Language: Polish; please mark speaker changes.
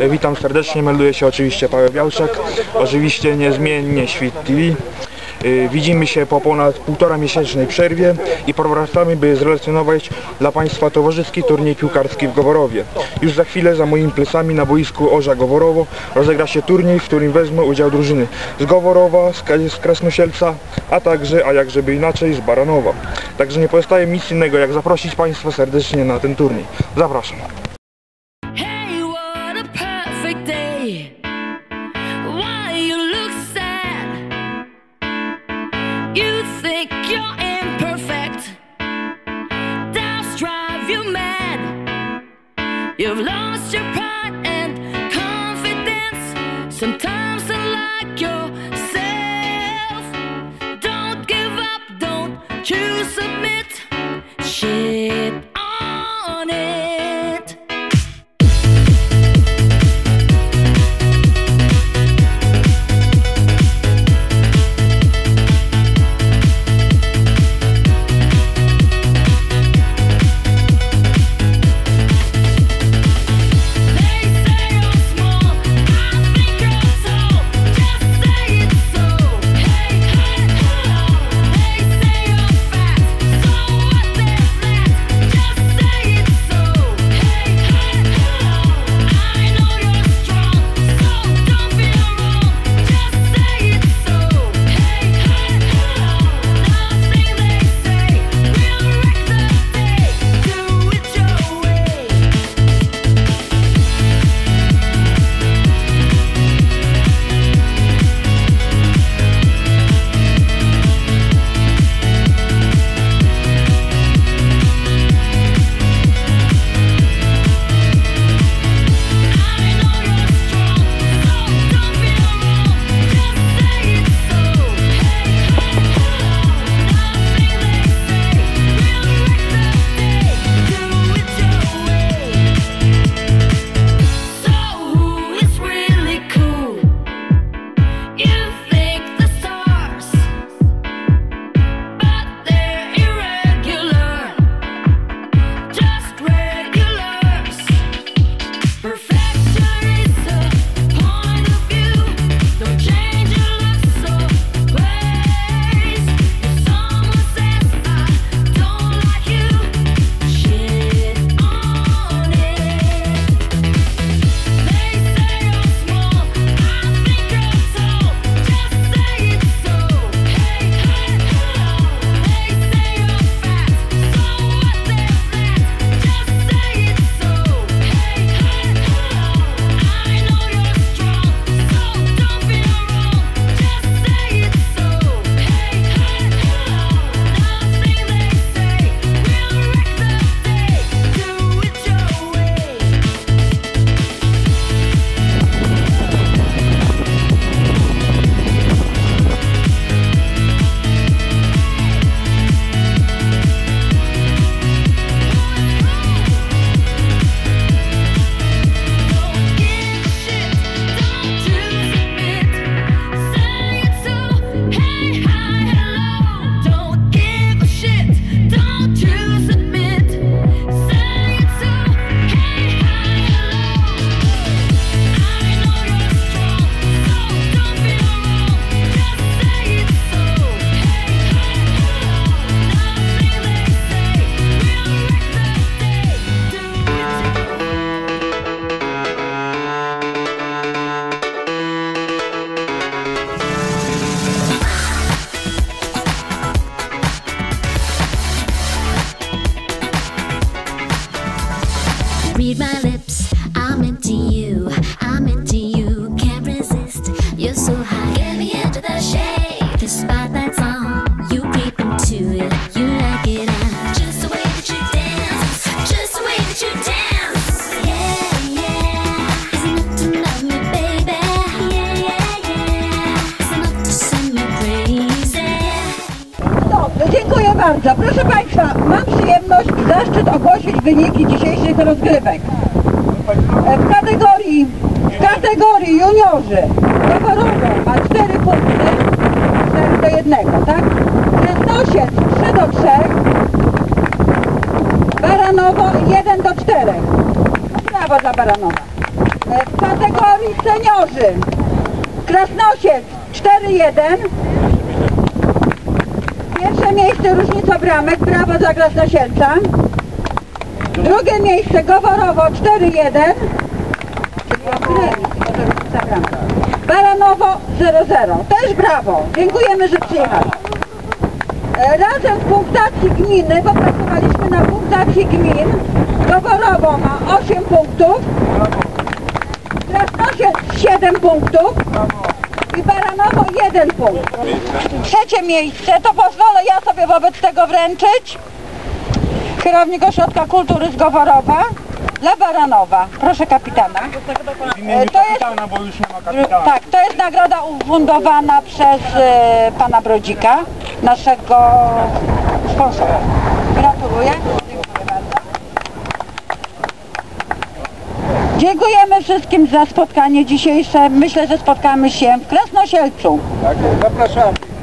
Speaker 1: E, witam serdecznie, melduje się oczywiście Paweł Białczak, oczywiście niezmiennie Świt TV. E, widzimy się po ponad półtora miesięcznej przerwie i powracamy, by zrelacjonować dla Państwa towarzyski turniej piłkarski w Goworowie. Już za chwilę za moimi plecami na boisku Orza Goworowo rozegra się turniej, w którym wezmę udział drużyny z Goworowa, z Krasnosielca, a także, a jakżeby inaczej, z Baranowa. Także nie pozostaje nic innego jak zaprosić Państwa serdecznie na ten turniej. Zapraszam.
Speaker 2: You've lost your.
Speaker 3: Read my lips, I'm into you.
Speaker 4: No dziękuję bardzo. Proszę Państwa, mam przyjemność i zaszczyt ogłosić wyniki dzisiejszych rozgrywek. E, w kategorii, w kategorii juniorzy Noworowo ma 4 punkty, 4 do 1, tak? Krętosiec 3 do 3, Baranowo 1 do 4. Brawo dla Baranowa. E, w kategorii seniorzy Krasnosiec 4-1, Miejsce różnica bramek, brawo dla Krasnosielca. Drugie miejsce Goworowo 4-1. Czyli remis, może różnica bramek. Baranowo 0-0. Też brawo. Dziękujemy, że przyjechali. E, Razem w punktacji gminy, bo pracowaliśmy na punktacji gmin, Goworowo ma 8 punktów, Krasnosiec 7 punktów i Baranowo 1 punkt. Trzecie miejsce, to pozwolę ja sobie wobec tego wręczyć. Kierownik Ośrodka Kultury z Goworowa dla Baranowa. Proszę kapitana.
Speaker 1: W imieniu
Speaker 4: to jest-
Speaker 1: kapitana, bo już nie ma kapitana.
Speaker 4: Tak, to jest nagroda ufundowana przez e, pana Brodzika, naszego sponsora. Gratuluję. Dziękuję bardzo. Dziękujemy wszystkim za spotkanie dzisiejsze. Myślę, że spotkamy się w Krasnosielcu.
Speaker 5: Tak, zapraszamy.